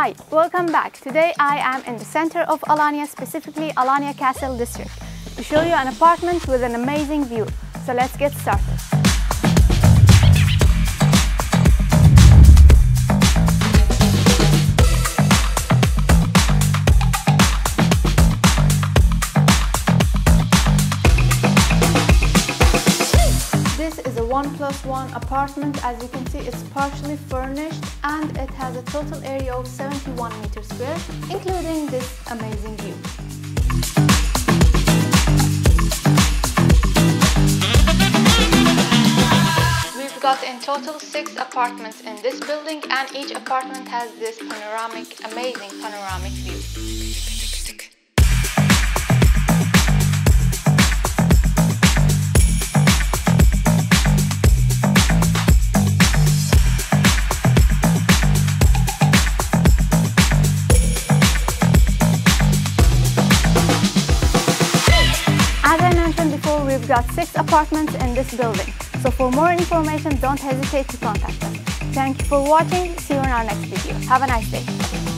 Hi, welcome back. Today I am in the center of Alanya, specifically Alanya Castle District, to show you an apartment with an amazing view. So let's get started. 1 plus 1 apartment. As you can see, it's partially furnished and it has a total area of 71 meters square, including this amazing view. We've got in total 6 apartments in this building and each apartment has this panoramic, amazing panoramic view. As I mentioned before, we've got six apartments in this building. So for more information, don't hesitate to contact us. Thank you for watching. See you in our next video. Have a nice day.